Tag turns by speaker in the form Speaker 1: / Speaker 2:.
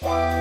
Speaker 1: Bye.